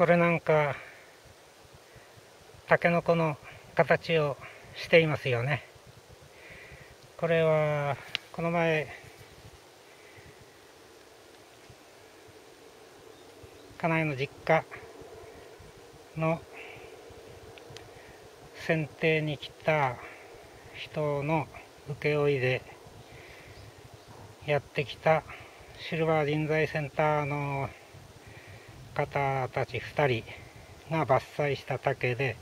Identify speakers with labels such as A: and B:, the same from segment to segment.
A: これなんかタケノコの形をしていますよね。これはこの前家内の実家の剪定に来た人の請負でやってきたシルバー人材センターの方たち2人が伐採した竹で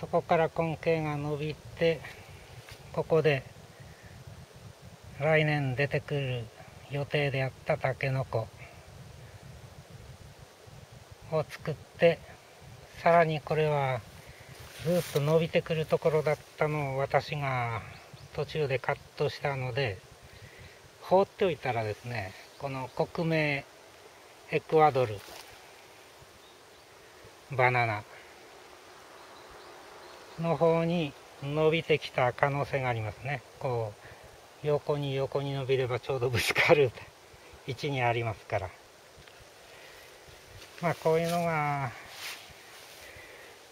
A: そこから根茎が伸びてここで来年出てくる予定であったタケノコを作ってさらにこれはずっと伸びてくるところだったのを私が途中でカットしたので放っておいたらですねこの国名エクアドルバナナの方に伸びてきた可能性がありますね。こう横に横に伸びればちょうどぶつかる位置にありますから。まあこういうのが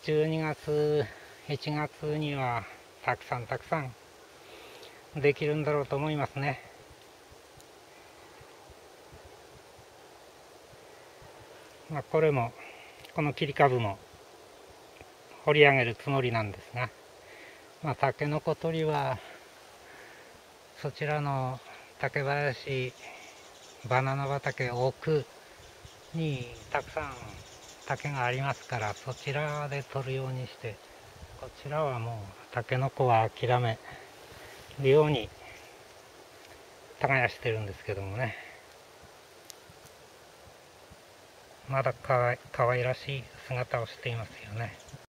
A: 12月1月にはたくさんたくさんできるんだろうと思いますね。まあこれもこの切り株も掘り上げるつもりなんですが、まあ、タケノコ取りはそちらの竹林バナナ畑奥にたくさん竹がありますからそちらで取るようにしてこちらはもうタケノコは諦めるように耕してるんですけどもね。まだかわいらしい姿をしていますよね。